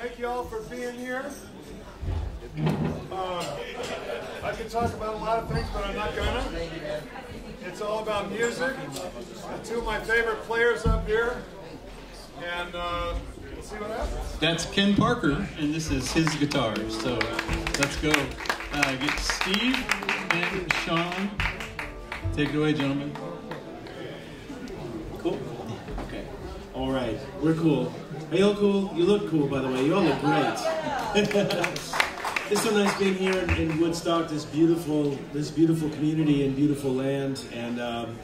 Thank you all for being here. Uh, I can talk about a lot of things, but I'm not gonna. It's all about music. Two of my favorite players up here, and uh, we'll see what happens. That's Ken Parker, and this is his guitar. So let's go. Uh, get Steve and Sean. Take it away, gentlemen. Cool. Okay. All right. We're cool. Are you all cool? You look cool, by the way. You all look great. it's so nice being here in, Woodstock, this beautiful, this beautiful community and beautiful land. And um,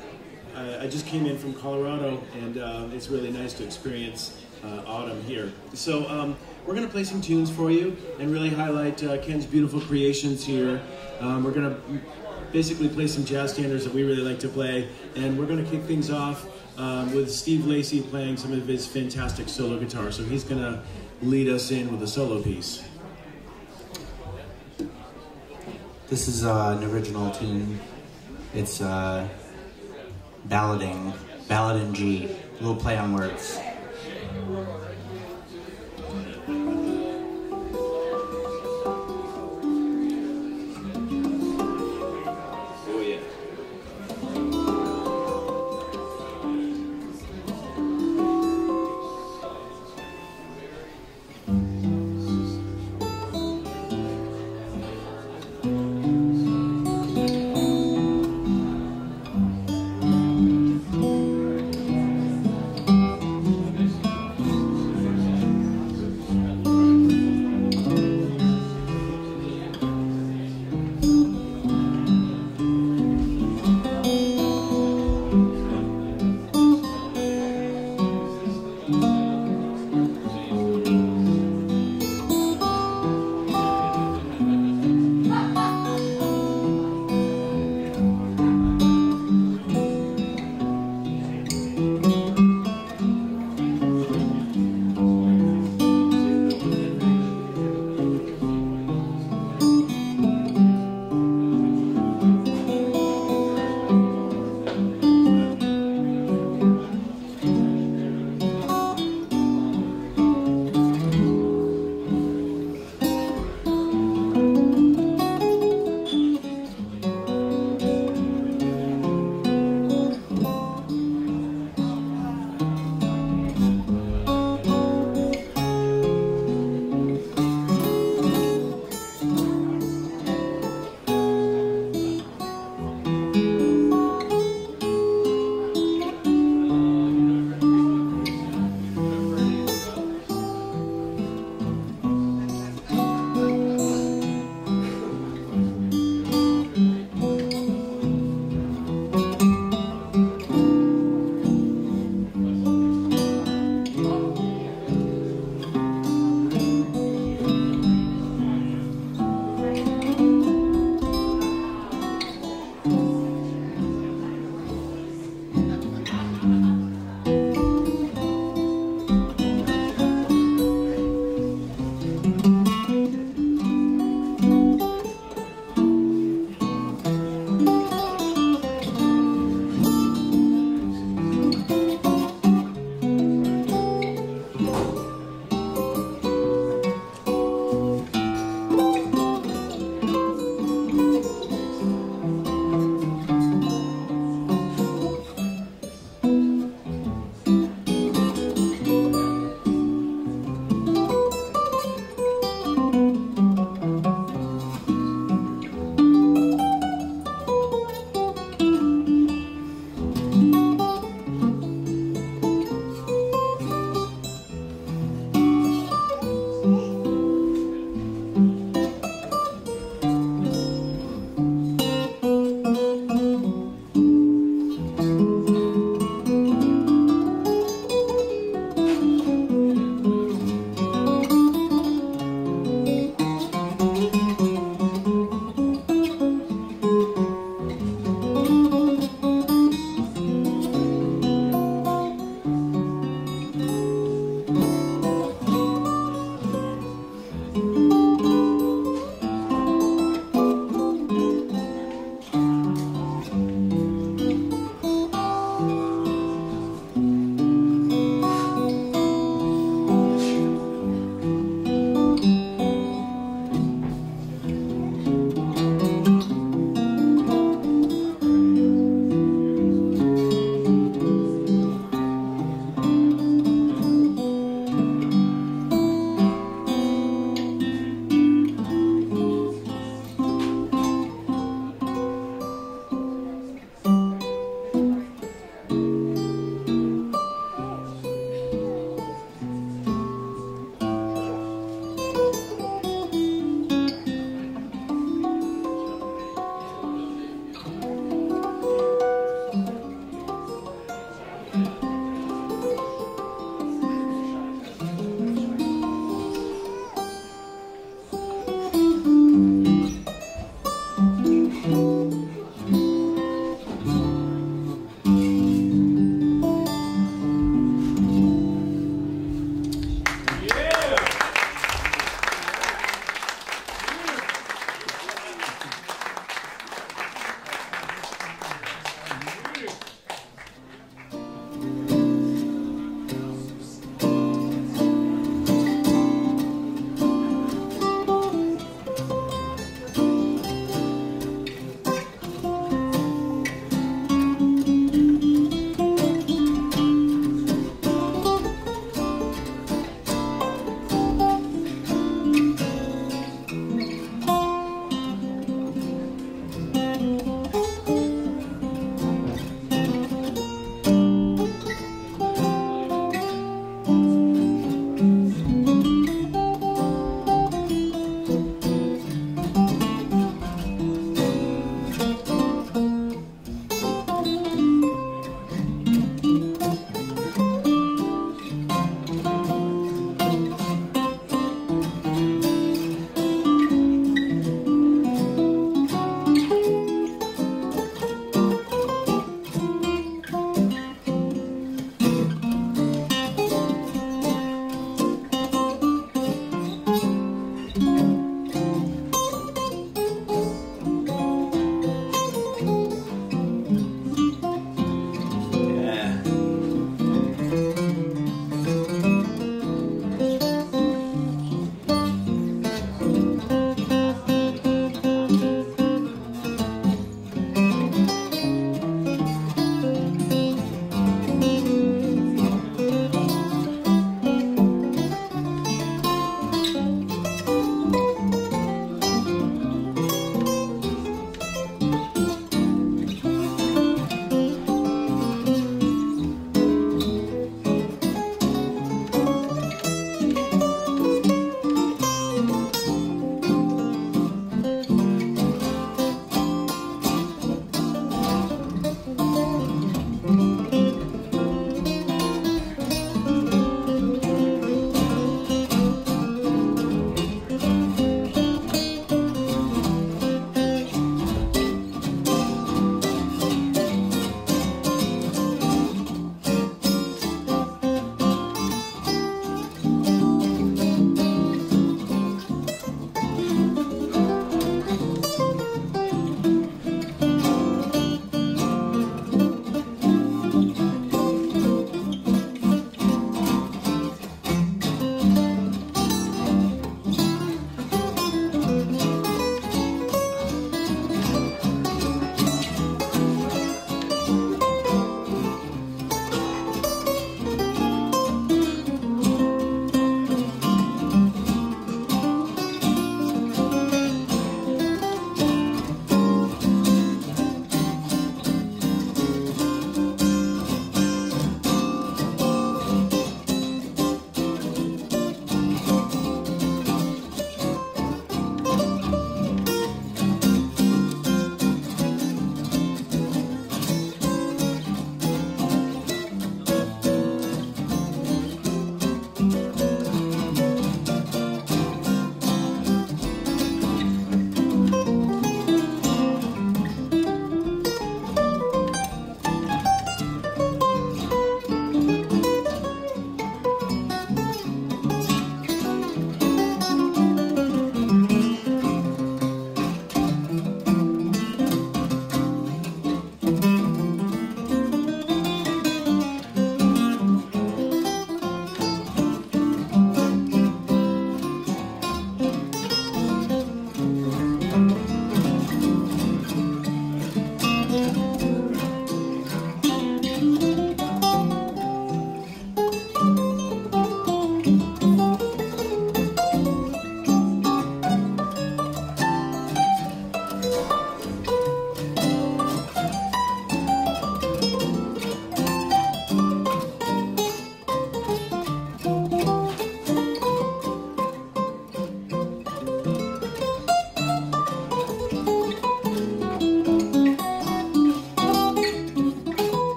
I, I just came in from Colorado, and uh, it's really nice to experience uh, autumn here. So um, we're going to play some tunes for you and really highlight uh, Ken's beautiful creations here. Um, we're going to basically play some jazz standards that we really like to play, and we're going to kick things off um, with Steve Lacey playing some of his fantastic solo guitar. So he's going to lead us in with a solo piece. This is uh, an original tune. It's uh, ballading, ballad in G, a little play on words.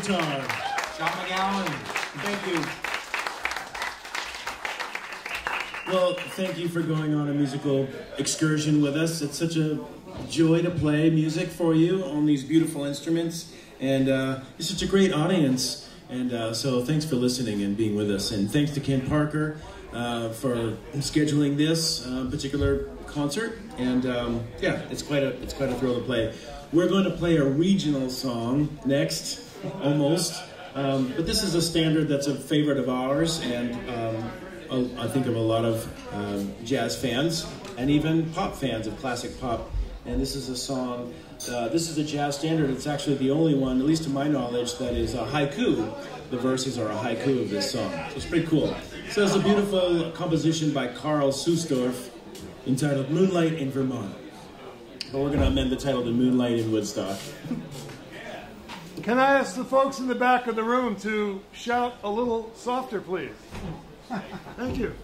Guitar. Sean McGowan. Thank you. Well, thank you for going on a musical excursion with us. It's such a joy to play music for you on these beautiful instruments, and uh, it's such a great audience. And uh, so, thanks for listening and being with us. And thanks to Ken Parker uh, for scheduling this uh, particular concert. And um, yeah, it's quite a it's quite a thrill to play. We're going to play a regional song next, almost. Um, but this is a standard that's a favorite of ours, and um, I think of a lot of um, jazz fans and even pop fans of classic pop. And this is a song. Uh, this is a jazz standard. It's actually the only one, at least to my knowledge, that is a haiku. The verses are a haiku of this song. So it's pretty cool. So it's a beautiful composition by Karl Suessdorf entitled Moonlight in Vermont. But we're going to amend the title to Moonlight in Woodstock. Can I ask the folks in the back of the room to shout a little softer, please? Thank you.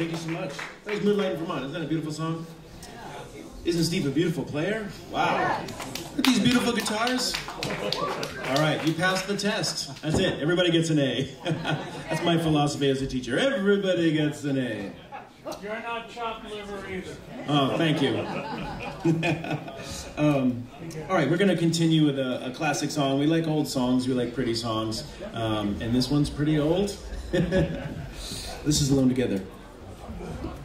Thank you so much. That was Moonlight in Vermont. Isn't that a beautiful song? Isn't Steve a beautiful player? Wow. Look at these beautiful guitars. All right, you passed the test. That's it. Everybody gets an A. That's my philosophy as a teacher. Everybody gets an A. You're not chopped liver either. Oh, thank you. um, all right, we're going to continue with a, a, classic song. We like old songs, we like pretty songs, um, and this one's pretty old. this is Alone Together. Thank you.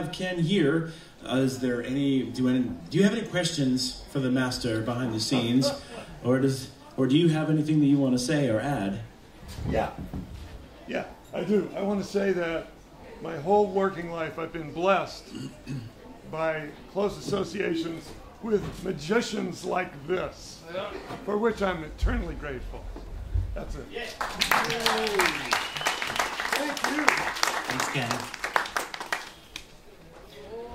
Have Ken here, uh, is there any do, any do you have any questions for the master behind the scenes, or does or do you have anything that you want to say or add? Yeah. Yeah, I do. I want to say that my whole working life I've been blessed by close associations with magicians like this, for which I'm eternally grateful. That's it. Thank you. Thanks, Ken.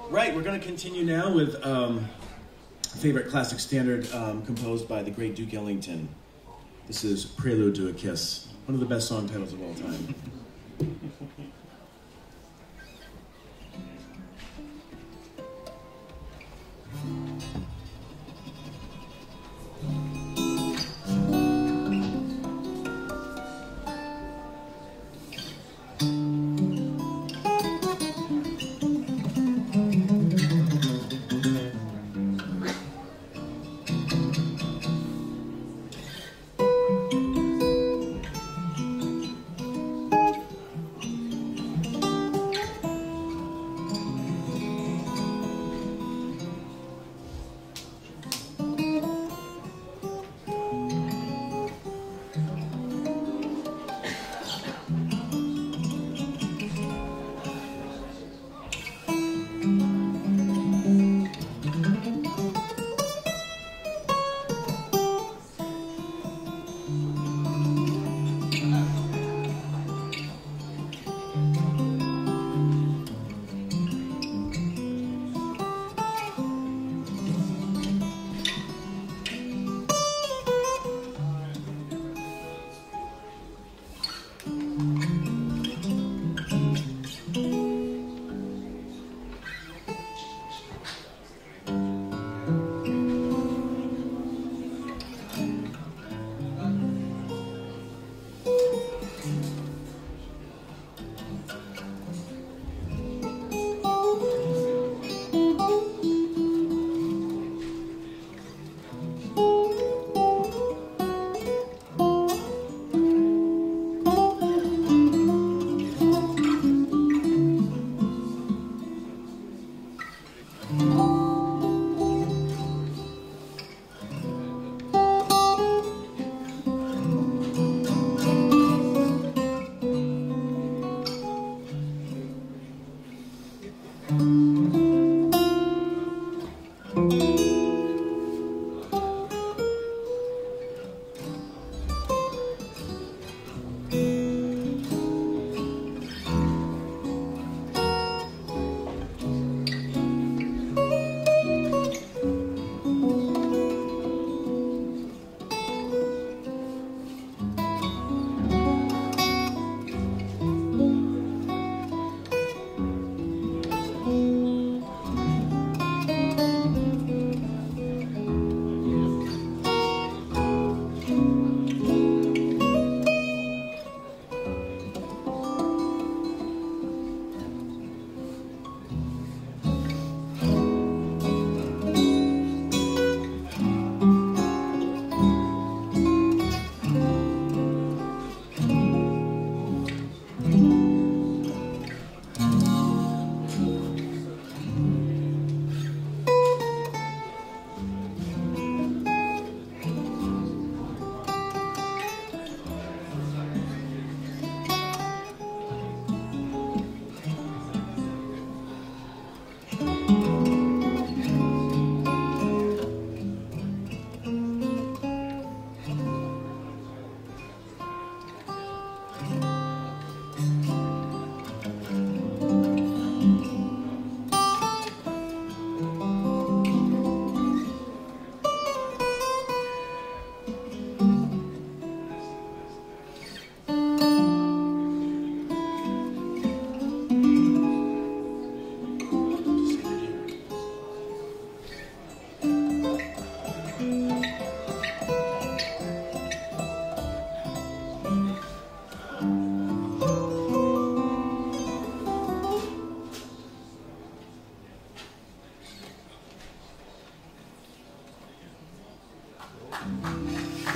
Right, we're going to continue now with um, favorite classic standard um, composed by the great Duke Ellington. This is Prelude to a Kiss, one of the best song titles of all time.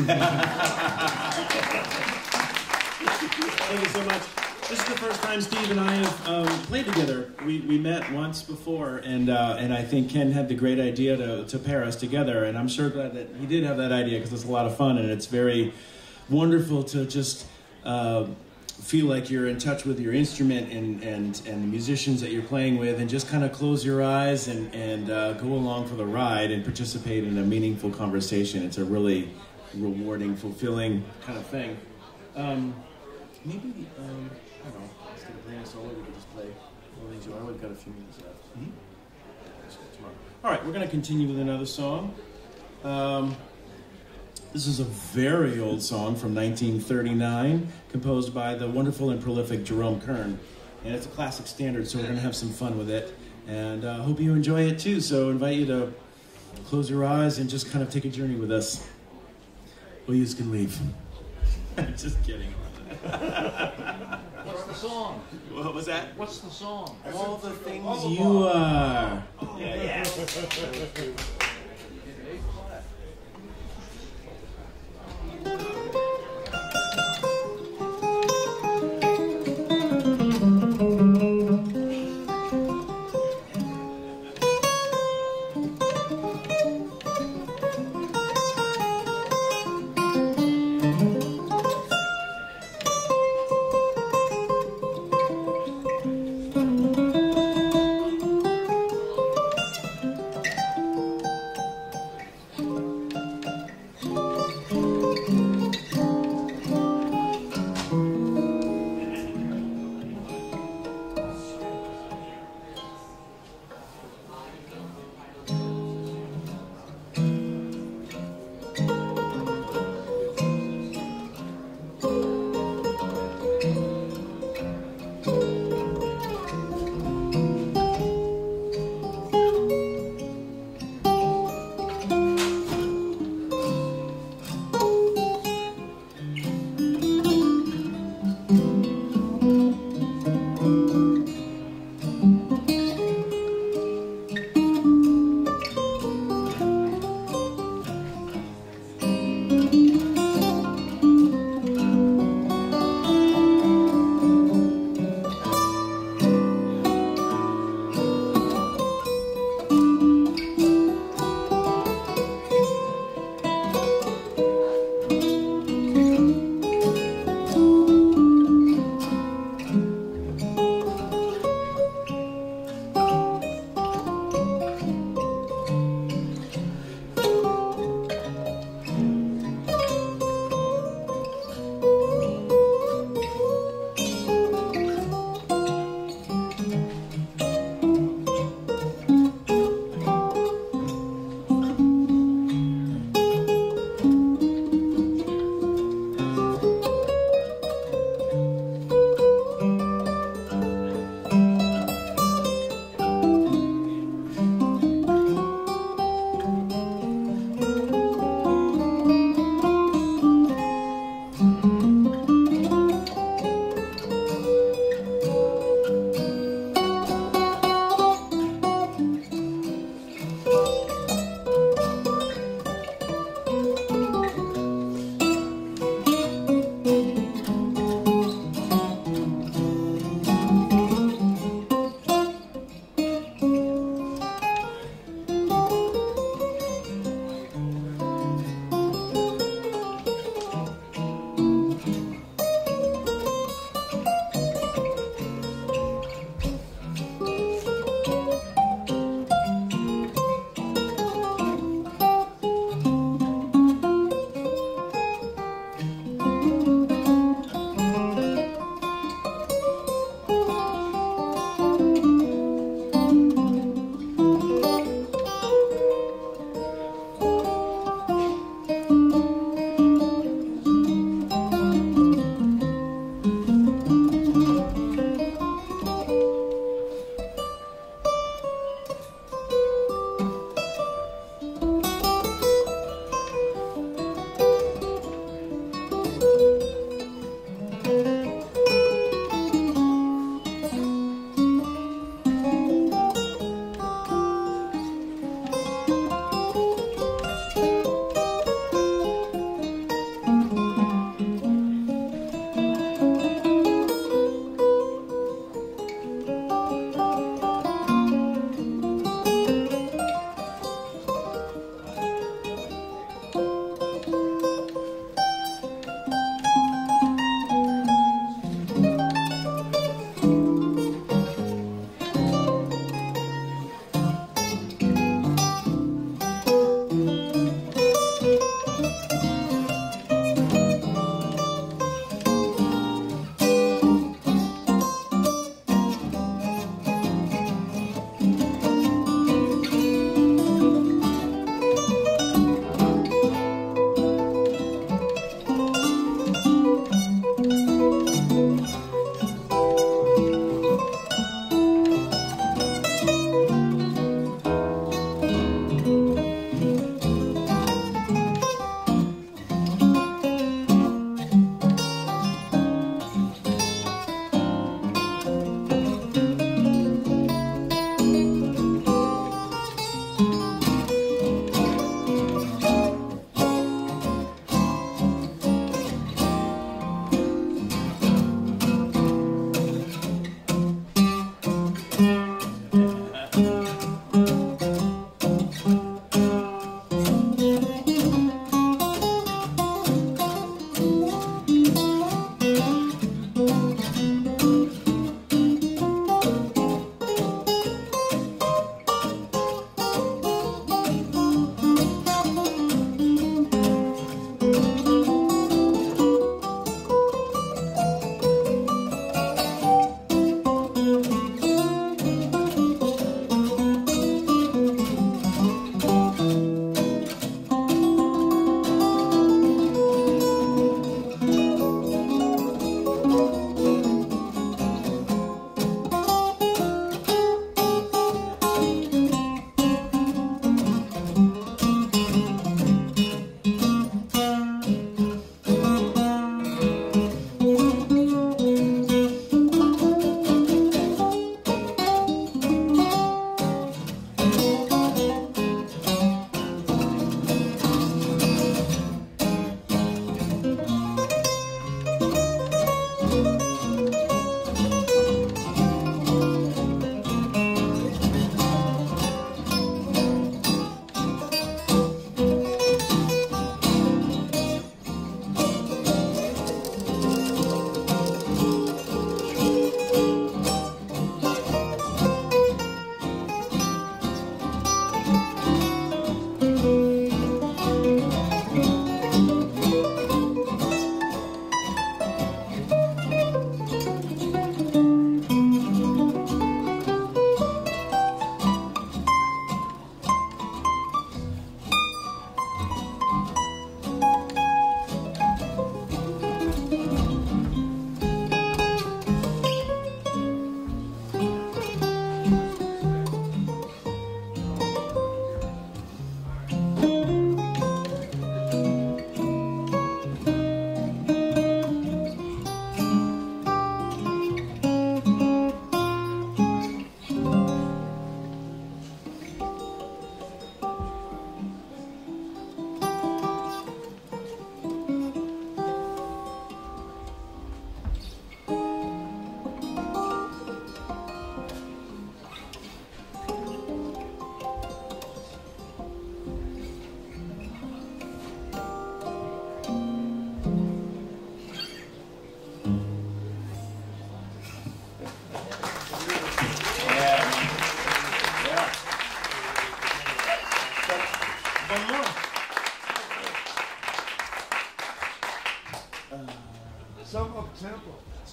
Thank you so much. This is the first time Steve and I have um, played together. We, we met once before, and uh, and I think Ken had the great idea to, to pair us together, and I'm sure glad that he did have that idea because it's a lot of fun, and it's very wonderful to just uh, feel like you're in touch with your instrument and, and, and the musicians that you're playing with, and just kind of close your eyes and, and uh, go along for the ride and participate in a meaningful conversation. It's a really rewarding, fulfilling kind of thing. Um, maybe, um, I don't know, instead of playing a solo, we could just play one of these. Oh, we've got a few minutes left. Tomorrow. All right, we're going to continue with another song. Um, this is a very old song from 1939, composed by the wonderful and prolific Jerome Kern. And it's a classic standard, so we're going to have some fun with it. And I uh, hope you enjoy it too. So I invite you to close your eyes and just kind of take a journey with us. Or you can leave. just kidding. What's the song? What was that? What's the song? All the things you are. Yeah, yeah.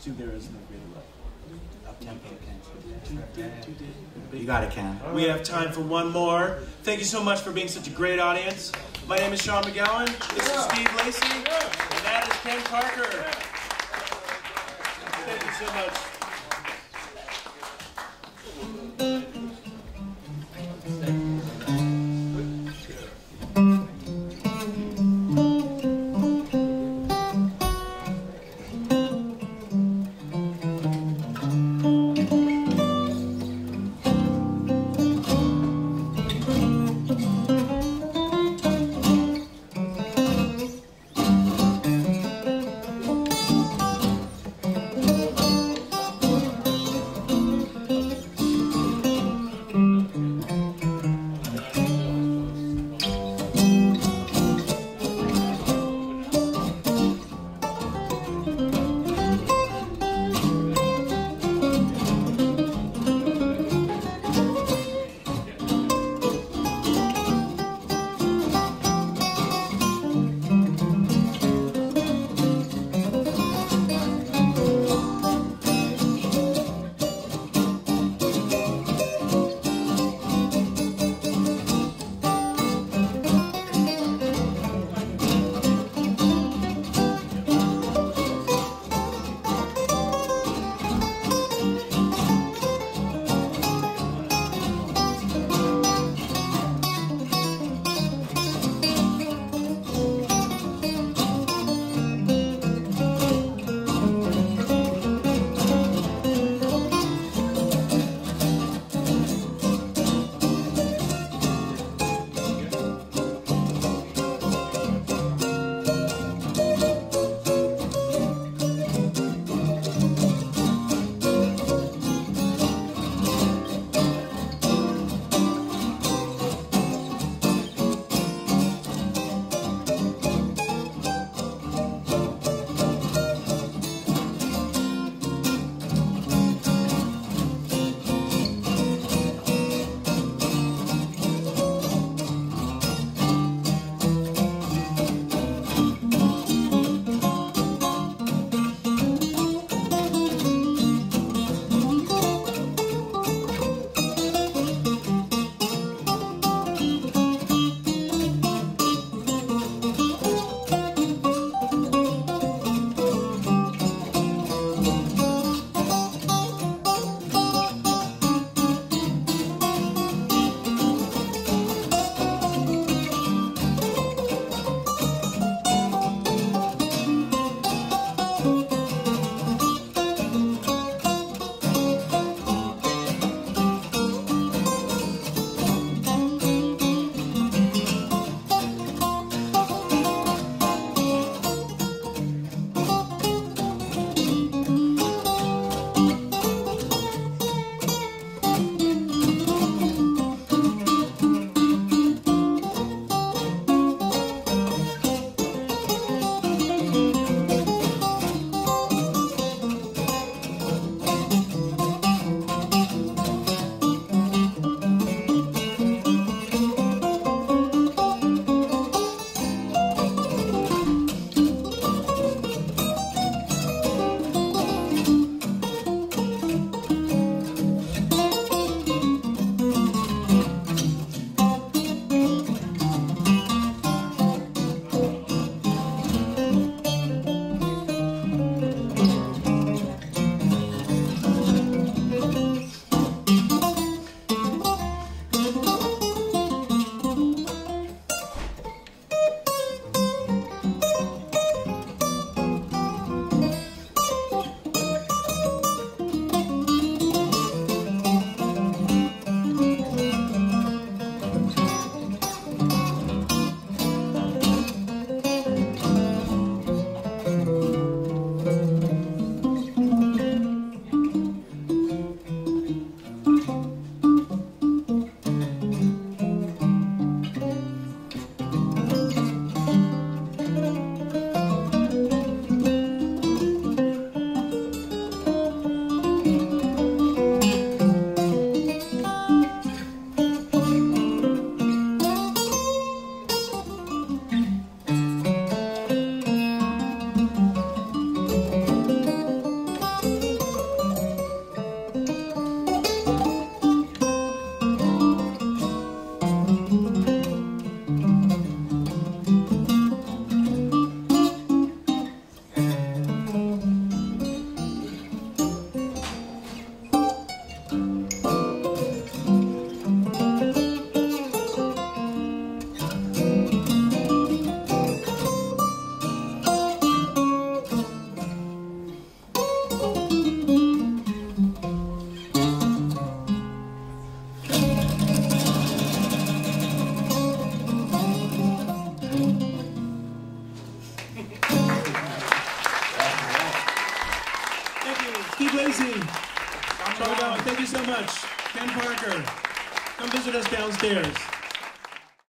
tempo. There is no greater love. You got it, Ken. We have time for one more. Thank you so much for being such a great audience. My name is Sean McGowan. This is Steve Lacey. And that is Ken Parker.